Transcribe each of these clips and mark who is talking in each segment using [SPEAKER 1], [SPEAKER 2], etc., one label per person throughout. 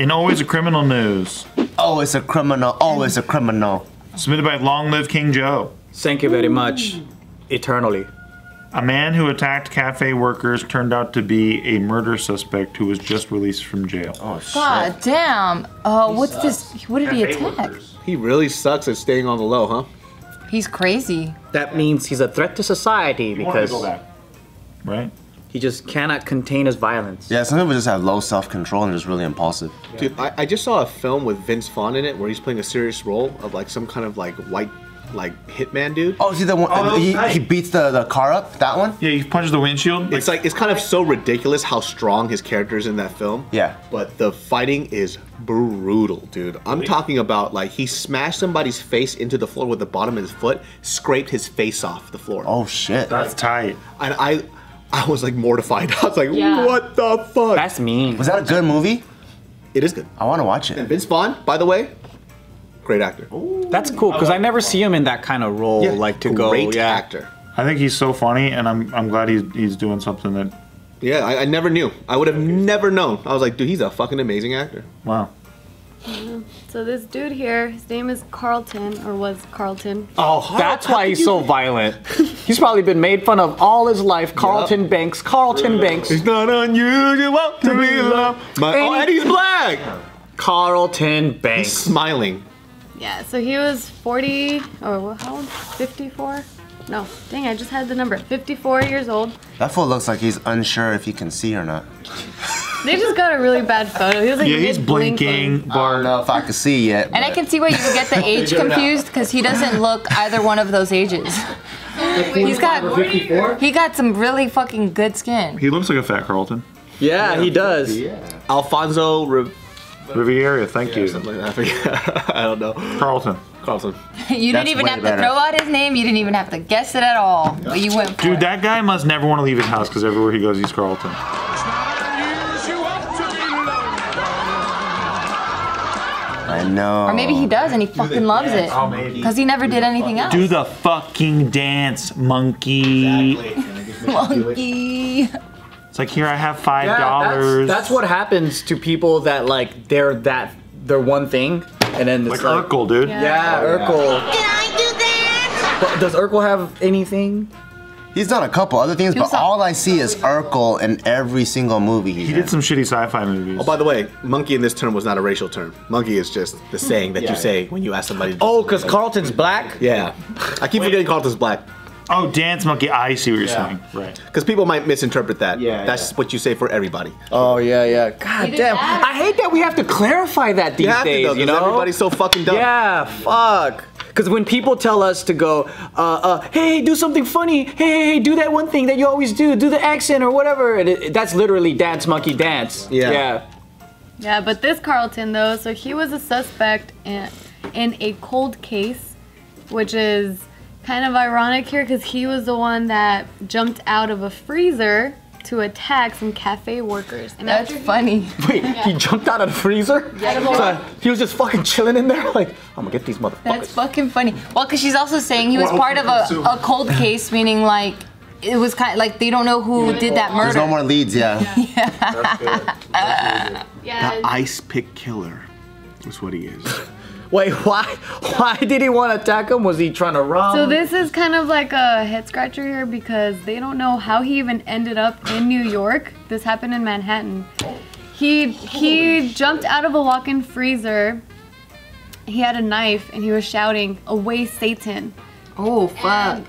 [SPEAKER 1] In Always a Criminal News,
[SPEAKER 2] Always a criminal. always a criminal.
[SPEAKER 1] submitted by Long Live King Joe.
[SPEAKER 3] Thank you very much. Eternally.
[SPEAKER 1] A man who attacked cafe workers turned out to be a murder suspect who was just released from jail.
[SPEAKER 2] Oh shit.
[SPEAKER 4] God damn. Oh, what's this? What did he attack?
[SPEAKER 5] He really sucks at staying on the low, huh?
[SPEAKER 4] He's crazy.
[SPEAKER 3] That means he's a threat to society because
[SPEAKER 1] Right?
[SPEAKER 3] He just cannot contain his violence.
[SPEAKER 2] Yeah, some people just have low self-control and just really impulsive.
[SPEAKER 5] Dude, I, I just saw a film with Vince Vaughn in it where he's playing a serious role of like some kind of like white like hitman dude.
[SPEAKER 2] Oh, see the one
[SPEAKER 1] Oh,
[SPEAKER 2] he,
[SPEAKER 1] nice.
[SPEAKER 2] he beats the, the car up. That one.
[SPEAKER 1] Yeah, he punches the windshield.
[SPEAKER 5] It's like it's kind of so ridiculous how strong his character is in that film.
[SPEAKER 2] Yeah.
[SPEAKER 5] But the fighting is brutal, dude. I'm talking about like he smashed somebody's face into the floor with the bottom of his foot, scraped his face off the floor.
[SPEAKER 2] Oh shit.
[SPEAKER 1] That's tight.
[SPEAKER 5] And I I was like mortified. I was like,
[SPEAKER 4] Yeah.
[SPEAKER 5] what the fuck?
[SPEAKER 3] That's mean.
[SPEAKER 2] Was that a good movie?
[SPEAKER 5] it is good.
[SPEAKER 2] I want to watch it.
[SPEAKER 5] And
[SPEAKER 2] it.
[SPEAKER 5] Vince Vaughn, by the way, great actor.
[SPEAKER 3] That's cool because I never see him in that kind of role,
[SPEAKER 5] Yeah,
[SPEAKER 3] like to go.
[SPEAKER 5] great
[SPEAKER 3] Yeah.
[SPEAKER 5] actor.
[SPEAKER 1] I think he's so funny, and I'm I'm glad he's he's doing something that.
[SPEAKER 5] Yeah, I, I never knew. I would have never known. I was like, dude, he's a fucking amazing actor.
[SPEAKER 1] Wow.
[SPEAKER 6] So this dude here, his name is Carlton, or was Carlton.
[SPEAKER 3] Oh, that's why he's so violent. He's probably been made fun of all his life. Carlton Banks, Carlton Banks,
[SPEAKER 5] It's not unusual to be loved. My, oh, and he's black.
[SPEAKER 3] Carlton Banks.
[SPEAKER 5] He's
[SPEAKER 3] Banks.
[SPEAKER 5] smiling.
[SPEAKER 6] Yeah, so he was 40, or how old? 54? No, dang, I just had the number. 54 years old.
[SPEAKER 2] That fool looks like he's unsure if he can see or not.
[SPEAKER 6] They just got a really bad photo. He was like
[SPEAKER 1] Yeah, he's
[SPEAKER 6] mid-blinking.
[SPEAKER 1] blinking.
[SPEAKER 2] I don't know if I can see yet.
[SPEAKER 4] And I can see why you would get the age confused because he doesn't look either one of those ages. He's got he got some really fucking good skin.
[SPEAKER 1] He looks like a fat Carlton.
[SPEAKER 3] Yeah, he does.
[SPEAKER 5] Alfonso Riv-
[SPEAKER 1] Riviera, thank you.
[SPEAKER 5] something like that. I. I don't know.
[SPEAKER 1] Carlton.
[SPEAKER 5] Carlton.
[SPEAKER 4] You didn't even
[SPEAKER 2] way
[SPEAKER 4] have to throw out his name. You didn't even have to guess it at all. But you went for
[SPEAKER 1] Dude,
[SPEAKER 4] it.
[SPEAKER 1] that guy must never want to leave his house because everywhere he goes, he's Carlton.
[SPEAKER 2] I know.
[SPEAKER 4] Or maybe he does and he fucking loves it.
[SPEAKER 1] Oh, maybe.
[SPEAKER 4] Because he never did anything else.
[SPEAKER 1] Do the fucking dance, monkey.
[SPEAKER 4] Monkey.
[SPEAKER 1] It's like here I have five
[SPEAKER 3] Yeah,
[SPEAKER 1] dollars.
[SPEAKER 3] that's, that's what happens to people that like they're that they're one thing, and then it's
[SPEAKER 1] like
[SPEAKER 3] like,
[SPEAKER 1] Urkel, dude.
[SPEAKER 3] yeah, Urkel. Did I do that? But does Urkel have anything?
[SPEAKER 2] He's done a couple other things, but
[SPEAKER 4] was
[SPEAKER 2] all I see is Urkel in every single movie he's
[SPEAKER 1] He did some shitty sci-fi movies.
[SPEAKER 5] Oh, by the way, monkey in this term was not a racial term. Monkey is just the hmm. saying that you say when you ask somebody. To
[SPEAKER 3] Oh, because Carlton's black.
[SPEAKER 5] Yeah. I keep forgetting Carlton's black.
[SPEAKER 1] Oh, dance monkey. I see what you're saying. Right.
[SPEAKER 5] Because people might misinterpret that.
[SPEAKER 3] Yeah,
[SPEAKER 5] That's what you say for everybody.
[SPEAKER 3] Oh yeah, yeah. God damn.
[SPEAKER 4] that?
[SPEAKER 3] I hate that we have to clarify that these
[SPEAKER 5] You have
[SPEAKER 3] days.
[SPEAKER 5] to, though,
[SPEAKER 3] you
[SPEAKER 5] 'cause
[SPEAKER 3] know,
[SPEAKER 5] everybody's so fucking dumb.
[SPEAKER 3] Yeah, fuck. Because when people tell us to go, uh, uh, hey, do something funny. Hey, hey, hey, do that one thing that you always do. Do the accent or whatever. And it, that's literally dance monkey dance.
[SPEAKER 5] Yeah.
[SPEAKER 3] Yeah.
[SPEAKER 6] Yeah, but this Carlton though, so he was a suspect in, in a cold case, which is kind of ironic here because he was the one that jumped out of a freezer to attack some cafe workers. And
[SPEAKER 4] That's
[SPEAKER 6] after he-
[SPEAKER 4] funny.
[SPEAKER 3] Wait, he jumped out of the freezer? So he was just fucking chilling in there, like, I'm gonna get these motherfuckers.
[SPEAKER 4] That's fucking funny. Well, because she's also saying he was part of a, a cold case, meaning like it was kind of like they don't know who did that murder.
[SPEAKER 2] There's no more leads, yeah.
[SPEAKER 6] Yeah,
[SPEAKER 5] The ice pick killer. That's what he is.
[SPEAKER 3] Wait, why? Why did he want to attack him? Was he trying to rob?
[SPEAKER 6] So this is kind of like a head scratcher here because they don't know how he even ended up in New York. This happened in Manhattan. He he jumped out of a walk-in freezer. He had a knife and he was shouting, "Away Satan!"
[SPEAKER 4] Oh fuck.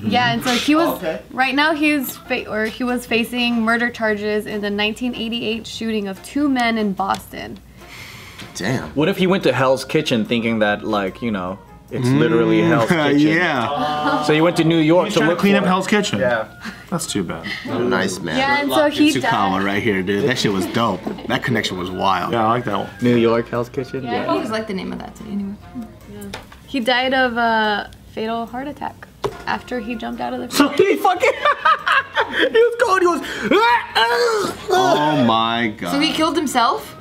[SPEAKER 6] Yeah, and so he was right now he's fa- or he was facing murder charges in the 1988 shooting of two men in Boston.
[SPEAKER 2] Damn.
[SPEAKER 3] What if he went to Hell's Kitchen thinking that, like, you know, it's literally mm, Hell's Kitchen?
[SPEAKER 1] yeah.
[SPEAKER 3] So he went to New York
[SPEAKER 1] He's
[SPEAKER 3] to
[SPEAKER 1] trying to
[SPEAKER 3] look
[SPEAKER 1] clean
[SPEAKER 3] for
[SPEAKER 1] up
[SPEAKER 3] it.
[SPEAKER 1] Hell's Kitchen.
[SPEAKER 3] Yeah.
[SPEAKER 1] That's too bad.
[SPEAKER 2] Nice man.
[SPEAKER 6] Yeah, and so he
[SPEAKER 5] Tsukama
[SPEAKER 6] died.
[SPEAKER 5] right here, dude. That shit was dope. That connection was wild.
[SPEAKER 1] Yeah, I like that one.
[SPEAKER 3] New York Hell's Kitchen?
[SPEAKER 4] Yeah, I always like the name of that city anyway. Yeah.
[SPEAKER 6] He died of a fatal heart attack after he jumped out of the oh
[SPEAKER 3] So he fucking. he was going, he was.
[SPEAKER 5] Oh my god.
[SPEAKER 4] So he killed himself?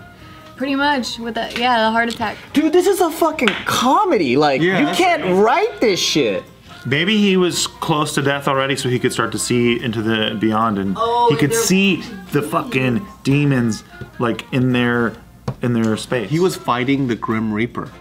[SPEAKER 6] Pretty much with the yeah, the heart attack.
[SPEAKER 3] Dude, this is a fucking comedy. Like,
[SPEAKER 1] Yeah,
[SPEAKER 3] you can't write this shit.
[SPEAKER 1] Maybe he was close to death already, so he could start to see into the beyond, and oh, he could see the fucking demons like in their in their space.
[SPEAKER 5] He was fighting the Grim Reaper.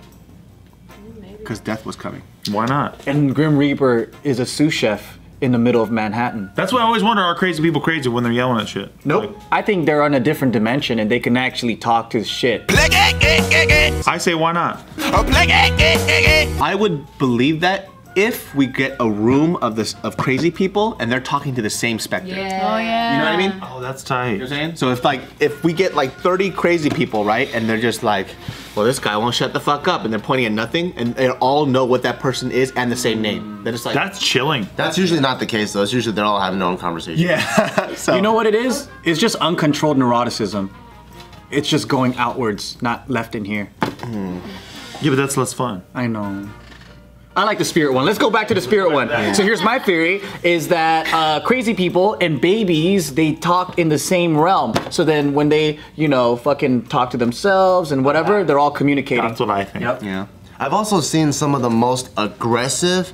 [SPEAKER 5] Because death was coming.
[SPEAKER 1] Why not?
[SPEAKER 3] And Grim Reaper is a sous chef in the middle of Manhattan.
[SPEAKER 1] That's why I always wonder: Are crazy people crazy when they're yelling at shit?
[SPEAKER 3] Nope. I think they're on a different dimension and they can actually talk to shit.
[SPEAKER 1] Eh, eh, eh, I say, why not?
[SPEAKER 5] Oh, I would believe that if we get a room of this of crazy people and they're talking to the same specter. Yeah.
[SPEAKER 6] Oh yeah.
[SPEAKER 5] You know what I mean?
[SPEAKER 1] Oh, that's tight.
[SPEAKER 5] You know what I'm saying? So if like if we get like 30 crazy people, right, and they're just like, well, this guy won't shut the fuck up, and they're pointing at nothing, and they all know what that person is and the same name. They're just like,
[SPEAKER 1] That's chilling.
[SPEAKER 2] That's usually not the case though. It's usually they're all having their own conversation.
[SPEAKER 5] yeah. so
[SPEAKER 3] You know what it is? It's just uncontrolled neuroticism. It's just going outwards, not left in here.
[SPEAKER 1] Yeah, but that's less fun.
[SPEAKER 3] I know. I like the spirit one. Let's go back to the spirit one. So here's my theory: is that uh, crazy people and babies they talk in the same realm. So then when they, you know, fucking talk to themselves and whatever, they're all communicating.
[SPEAKER 1] That's what I think.
[SPEAKER 3] Yep.
[SPEAKER 5] Yeah.
[SPEAKER 2] I've also seen some of the most aggressive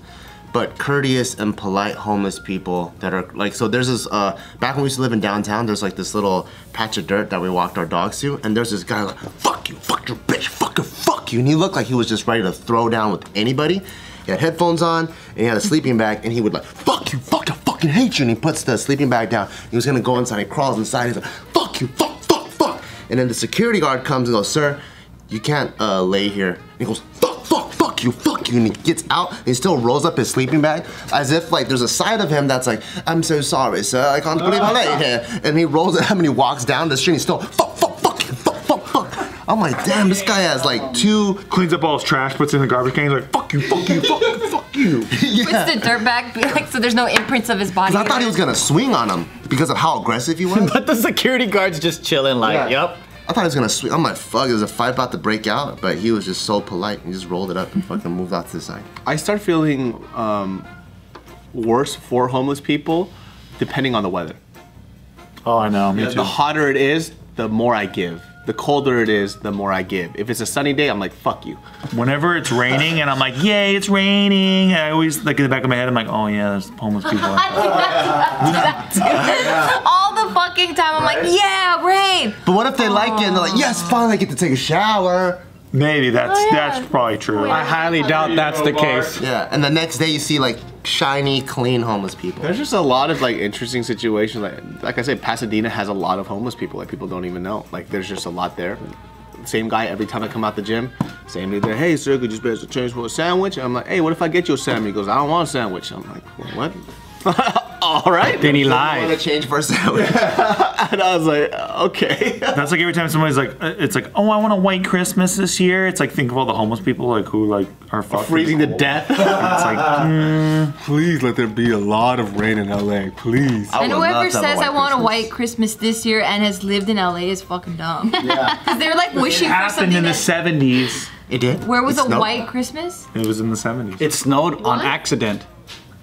[SPEAKER 2] but courteous and polite homeless people that are like so there's this uh back when we used to live in downtown there's like this little patch of dirt that we walked our dogs to and there's this guy like fuck you fuck your bitch fuck you fuck you and he looked like he was just ready to throw down with anybody he had headphones on and he had a sleeping bag and he would like fuck you fuck I fucking hate you and he puts the sleeping bag down he was gonna go inside he crawls inside he's like fuck you fuck fuck fuck and then the security guard comes and goes sir you can't uh, lay here. And he goes, fuck, fuck, fuck you, fuck you. And he gets out and he still rolls up his sleeping bag as if like there's a side of him that's like, I'm so sorry, sir. I can't believe I lay here. And he rolls it up and he walks down the street and he's still, fuck, fuck, fuck you, fuck, fuck, fuck. I'm like, damn, this guy has like two.
[SPEAKER 1] Cleans up all his trash, puts it in the garbage can. He's like, fuck you, fuck you, fuck you, fuck you.
[SPEAKER 2] yeah.
[SPEAKER 4] Puts the dirt back, like so there's no imprints of his body.
[SPEAKER 2] Cause I thought he was gonna swing on him because of how aggressive he was.
[SPEAKER 3] But the security guard's just chilling, like,
[SPEAKER 2] Yeah.
[SPEAKER 3] yep.
[SPEAKER 2] I thought he was gonna swing. I'm like, fuck, there's a fight about to break out. But he was just so polite. He just rolled it up and fucking moved out to the side.
[SPEAKER 5] I start feeling um, worse for homeless people depending on the weather.
[SPEAKER 1] Oh, I know. Me
[SPEAKER 5] The
[SPEAKER 1] too.
[SPEAKER 5] hotter it is, the more I give. The colder it is, the more I give. If it's a sunny day, I'm like, fuck you.
[SPEAKER 1] Whenever it's raining and I'm like, yay, it's raining. I always like in the back of my head, I'm like, oh yeah, there's homeless people. out there.
[SPEAKER 4] all the fucking time. I'm like, yeah, rain.
[SPEAKER 2] But what if they like it and they're like, yes, finally I get to take a shower.
[SPEAKER 1] Maybe that's
[SPEAKER 4] Oh, yeah.
[SPEAKER 1] that's probably true.
[SPEAKER 3] Oh, I highly doubt that's the case.
[SPEAKER 2] Yeah, and the next day you see like shiny, clean homeless people.
[SPEAKER 5] There's just a lot of like interesting situations. Like, like I said, Pasadena has a lot of homeless people that people don't even know. Like, there's just a lot there. Same guy every time I come out the gym. Same dude there. Hey, sir, could you spare some change for a sandwich? I'm like, hey, what if I get you a sandwich? He goes, I don't want a sandwich. I'm like, well, what? All right.
[SPEAKER 3] Then he
[SPEAKER 2] Want
[SPEAKER 3] lied.
[SPEAKER 2] to change for a sandwich?
[SPEAKER 5] And I was like, okay.
[SPEAKER 1] That's like every time somebody's like, uh, it's like, oh, I want a white Christmas this year. It's like think of all the homeless people like who like are fucking
[SPEAKER 5] Freezing to death.
[SPEAKER 1] It's like, mm,
[SPEAKER 5] Please let there be a lot of rain in LA, please.
[SPEAKER 2] I
[SPEAKER 4] And whoever says I want a white Christmas this year and has lived in LA is fucking dumb. Yeah. Because they're like
[SPEAKER 1] it
[SPEAKER 4] wishing for
[SPEAKER 1] happened in the '70s.
[SPEAKER 2] It did.
[SPEAKER 4] where was
[SPEAKER 2] It
[SPEAKER 4] a
[SPEAKER 2] snowed.
[SPEAKER 4] white Christmas?
[SPEAKER 1] It was in the '70s.
[SPEAKER 3] It snowed on accident.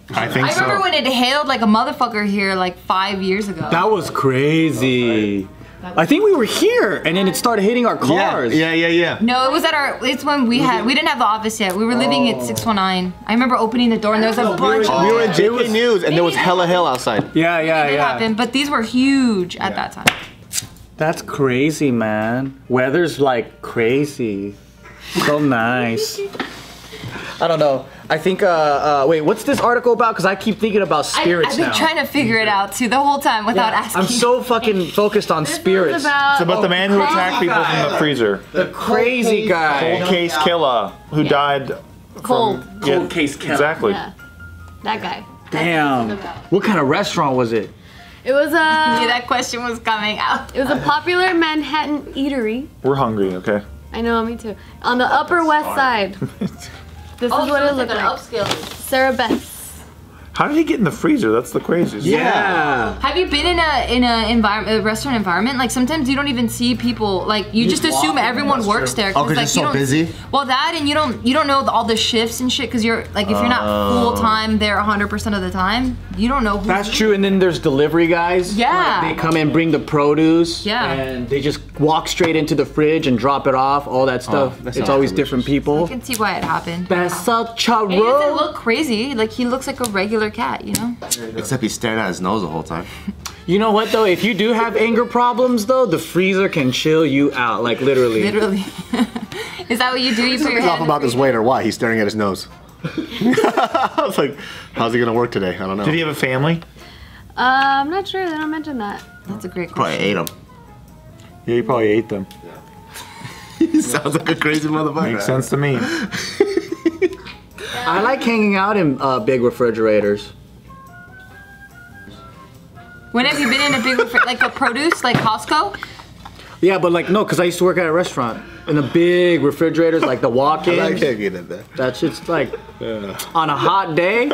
[SPEAKER 1] I think so.
[SPEAKER 4] I
[SPEAKER 1] so.
[SPEAKER 4] remember when it hailed like a motherfucker here like five years ago.
[SPEAKER 3] That was crazy. I think we were here, and then it started hitting our cars.
[SPEAKER 5] Yeah, yeah, yeah.
[SPEAKER 4] no, it was at our. It's when we had. We didn't have the office yet. We were living at 619. I remember opening the door and there was a bunch. of
[SPEAKER 5] We were in oh,
[SPEAKER 4] it
[SPEAKER 5] JK News and there was hella hell outside.
[SPEAKER 3] yeah, yeah,
[SPEAKER 4] did
[SPEAKER 3] yeah.
[SPEAKER 4] happen, but these were huge at that time.
[SPEAKER 3] That's crazy, man. Weather's like crazy. So nice. I don't know. I think. Uh, uh, wait, what's this article about? Because I keep thinking about spirits
[SPEAKER 4] I've been
[SPEAKER 3] now.
[SPEAKER 4] trying to figure it out too the whole time without asking.
[SPEAKER 3] I'm so fucking focused on spirits.
[SPEAKER 6] about,
[SPEAKER 1] It's about the man who attacked people from the freezer.
[SPEAKER 3] the crazy guy.
[SPEAKER 1] Cold case killer who died.
[SPEAKER 4] cold.
[SPEAKER 1] From,
[SPEAKER 3] Cold case killer.
[SPEAKER 1] Exactly.
[SPEAKER 6] Yeah, that guy.
[SPEAKER 3] Damn. What kind of restaurant was it?
[SPEAKER 6] It was
[SPEAKER 4] I knew
[SPEAKER 6] a
[SPEAKER 4] that question was coming out.
[SPEAKER 6] it was a popular Manhattan eatery.
[SPEAKER 1] We're hungry. Okay.
[SPEAKER 6] I know, me too. On the Upper West Side. This
[SPEAKER 4] Oh,
[SPEAKER 6] is what it looks like.
[SPEAKER 4] upscale.
[SPEAKER 6] Sarabeth's.
[SPEAKER 1] How did he get in the freezer? That's the craziest.
[SPEAKER 3] Yeah.
[SPEAKER 4] Have you been in a in a environment, a restaurant environment? Like sometimes you don't even see people. Like you just assume everyone works there.
[SPEAKER 2] Oh, 'cause
[SPEAKER 4] like,
[SPEAKER 2] it's so
[SPEAKER 4] you don't,
[SPEAKER 2] busy?
[SPEAKER 4] Well, that and you don't you don't know all the shifts and shit because you're like if you're not oh. full time there 100 percent of the time, you don't know. Who
[SPEAKER 3] That's true. And then there's delivery guys.
[SPEAKER 4] Yeah.
[SPEAKER 3] They come and bring the produce.
[SPEAKER 4] Yeah.
[SPEAKER 3] And they just walk straight into the fridge and drop it off. All that oh, stuff.
[SPEAKER 5] that
[SPEAKER 3] it's always
[SPEAKER 5] delicious.
[SPEAKER 3] different people.
[SPEAKER 4] I can see why it happened.
[SPEAKER 3] That's such a
[SPEAKER 4] It doesn't look crazy. Like he looks like a regular regular cat, you know?
[SPEAKER 2] Except he's staring at his nose the whole time.
[SPEAKER 3] You know what though? If you do have anger problems though, the freezer can chill you out, like literally.
[SPEAKER 4] Literally. Is that what you do? You put your
[SPEAKER 5] He's off about this weight or why? He's staring at his nose. I was like, how's he gonna work today? I don't know.
[SPEAKER 1] Did he have a family?
[SPEAKER 6] Uh, I'm not sure. They don't mention that.
[SPEAKER 4] That's a great question.
[SPEAKER 2] Probably
[SPEAKER 4] question.
[SPEAKER 2] ate them.
[SPEAKER 1] Yeah, he probably ate them. Yeah.
[SPEAKER 2] he sounds like a crazy motherfucker.
[SPEAKER 1] Makes sense to me.
[SPEAKER 3] I like hanging out in uh, big refrigerators.
[SPEAKER 4] When have you been in a big, like a produce, like Costco?
[SPEAKER 3] Yeah, but like no, cause I used to work at a restaurant in the big refrigerators, like the walk-ins.
[SPEAKER 5] I like hanging in there.
[SPEAKER 3] That shit's like on a hot day.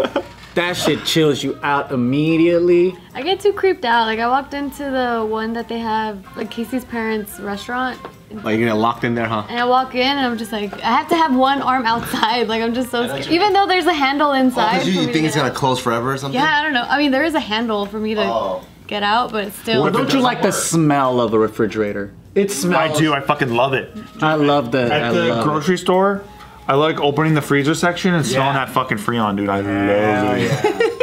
[SPEAKER 3] That shit chills you out immediately.
[SPEAKER 6] I get too creeped out. Like I walked into the one that they have, like Casey's parents' restaurant,
[SPEAKER 5] Like you get locked in there, huh?
[SPEAKER 6] and I walk in and I'm just like, I have to have one arm outside. Like I'm just so scared. Even though there's a handle oh, inside.
[SPEAKER 2] Because you, you think it's
[SPEAKER 6] get
[SPEAKER 2] gonna close forever or something?
[SPEAKER 6] Yeah, I don't know. I mean, there is a handle for me to
[SPEAKER 2] Oh.
[SPEAKER 6] get out, but it's still.
[SPEAKER 3] Well, don't you like the smell of a refrigerator? It smells.
[SPEAKER 1] I do. I fucking love it.
[SPEAKER 3] I love the.
[SPEAKER 1] At
[SPEAKER 3] I
[SPEAKER 1] the
[SPEAKER 3] love it.
[SPEAKER 1] grocery store, I like opening the freezer section and smelling that fucking Freon, dude. I love it.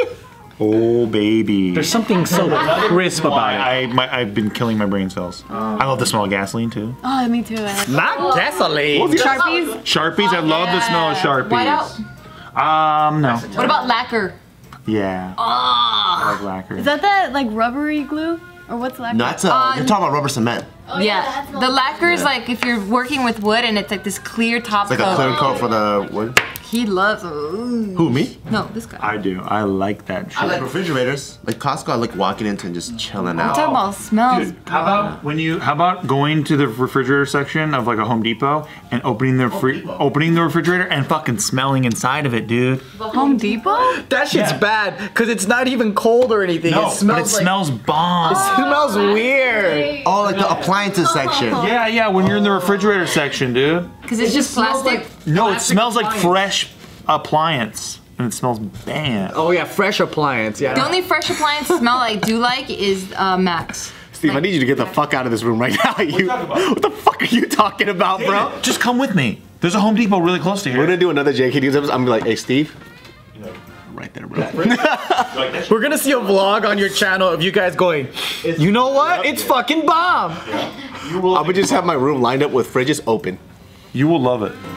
[SPEAKER 1] Oh baby.
[SPEAKER 3] There's something so crisp about it.
[SPEAKER 1] I, my, I've been killing my brain cells. I love the smell of gasoline too.
[SPEAKER 6] Oh, me too. I like
[SPEAKER 3] Not gasoline.
[SPEAKER 6] Sharpies.
[SPEAKER 1] Sharpies, I love the smell of Sharpies.
[SPEAKER 4] Whiteout?
[SPEAKER 1] Um, no.
[SPEAKER 4] What about lacquer?
[SPEAKER 1] Yeah. I like lacquer.
[SPEAKER 6] Is that that like rubbery glue? Or what's lacquer?
[SPEAKER 2] No, that's uh,
[SPEAKER 4] Uh,
[SPEAKER 2] you're talking about rubber cement.
[SPEAKER 4] yeah. The lacquer is like if you're working with wood and it's like this clear top
[SPEAKER 2] It's like a clear coat for the wood.
[SPEAKER 4] He loves. Ooh.
[SPEAKER 2] Who, me?
[SPEAKER 4] No, this guy.
[SPEAKER 1] I do. I like that shit.
[SPEAKER 2] I like refrigerators. Like Costco, I like walking into and just chilling
[SPEAKER 4] I'm
[SPEAKER 2] out.
[SPEAKER 4] talking about smells.
[SPEAKER 1] Dude, how about when you? How about going to the refrigerator section of like a Home Depot and opening the free, opening the refrigerator and fucking smelling inside of it, dude?
[SPEAKER 6] The Home Depot?
[SPEAKER 3] That shit's
[SPEAKER 1] Yeah.
[SPEAKER 3] bad because it's not even cold or anything.
[SPEAKER 1] No,
[SPEAKER 3] it smells
[SPEAKER 1] but it
[SPEAKER 3] like,
[SPEAKER 1] smells bomb.
[SPEAKER 3] It smells oh, weird.
[SPEAKER 2] Oh, like the appliances section.
[SPEAKER 1] Yeah, yeah. When you're in the refrigerator section, dude.
[SPEAKER 4] Because it's just plastic.
[SPEAKER 1] No, it
[SPEAKER 3] Plastic
[SPEAKER 1] smells like fresh appliance, and it smells bad.
[SPEAKER 3] Oh yeah, fresh appliance. Yeah.
[SPEAKER 4] the only fresh appliance smell I do like is uh, Max.
[SPEAKER 5] Steve, I need you to get the fuck out of this room right now. You,
[SPEAKER 1] about?
[SPEAKER 5] what the fuck are you talking about, bro?
[SPEAKER 1] Just come with me. There's a Home Depot really close to here.
[SPEAKER 5] We're gonna do another JK News episode. I'm gonna be like, hey, Steve. Right there, bro.
[SPEAKER 3] We're gonna see a vlog on your channel of you guys going. You know what? It's fucking bomb.
[SPEAKER 5] I would just have my room lined up with fridges open.
[SPEAKER 1] You will love it.